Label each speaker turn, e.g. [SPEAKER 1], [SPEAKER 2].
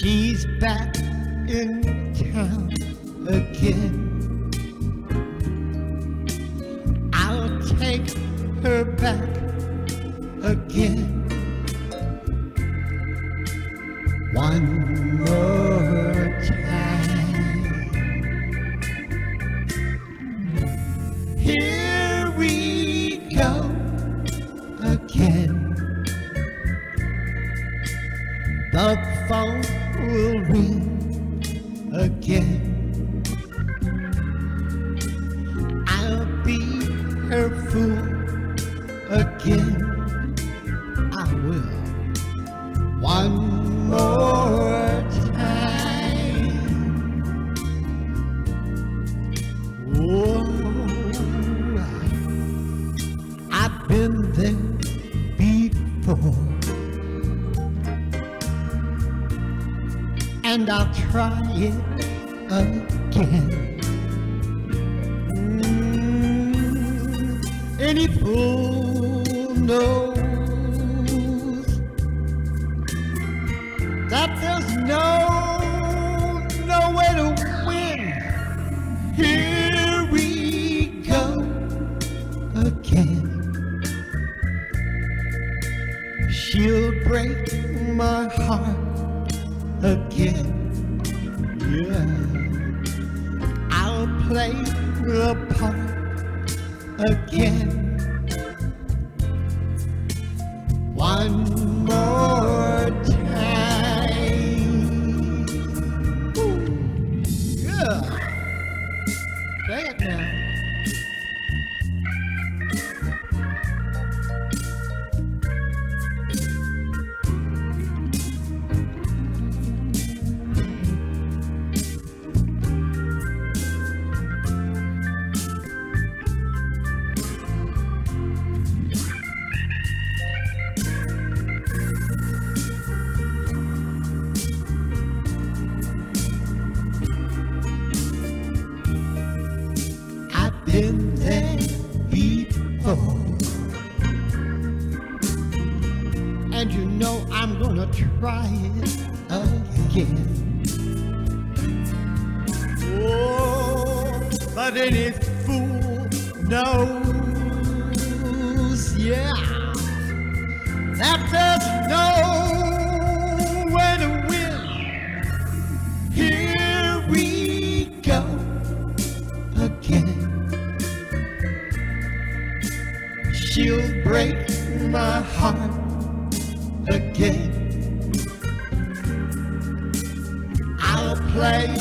[SPEAKER 1] She's back in town again. I'll take her back again. One more time. Here The phone will ring again. I'll be her fool again. I will. One more time. Whoa, I've been And I'll try it again. Mm, any fool knows that there's no no way to win. Here we go again. She'll break my heart Yeah, I'll play the part again. One more time. Ooh, yeah. Say it now. Been before. And you know I'm gonna try it again. Oh, but any fool knows, yeah, that there's no She'll break my heart again. I'll play